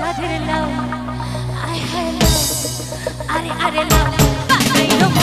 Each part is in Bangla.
I had love, I had love, I had love, but I know.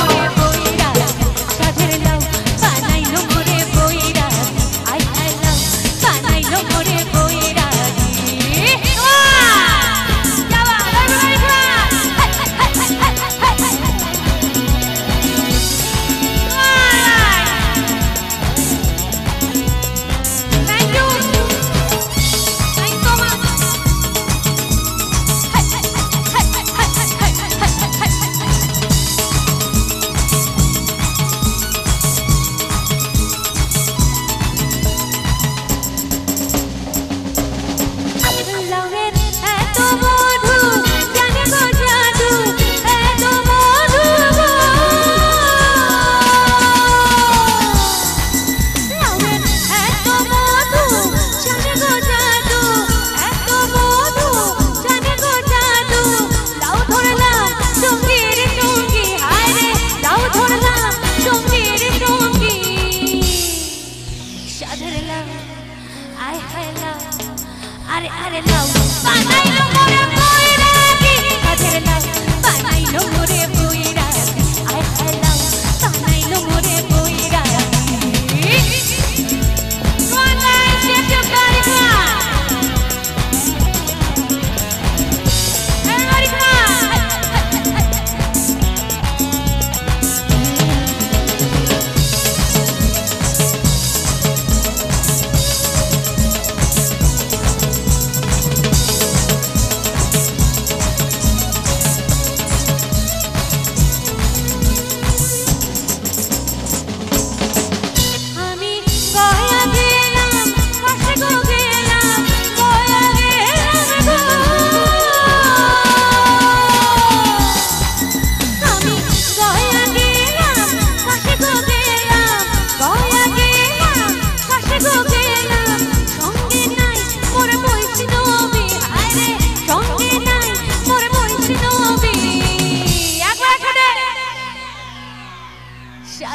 I didn't, I didn't know.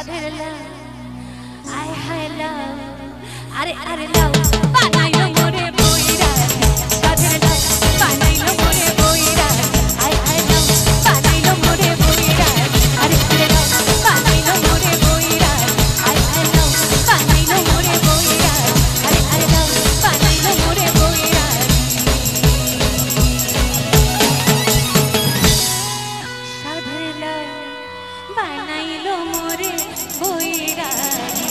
সাধের লাভ আয় হায় লাভ আরে আরে লাভ বানাইলো মোরে বইরা সাধের লাভ বানাইলো মোরে বইরা আয় হায় লাভ বানাইলো মোরে বইরা আরে আরে লাভ বানাইলো মোরে বইরা আয় হায় লাভ বানাইলো মোরে বইরা আরে আরে বানাইল মোরে বৈরাগী।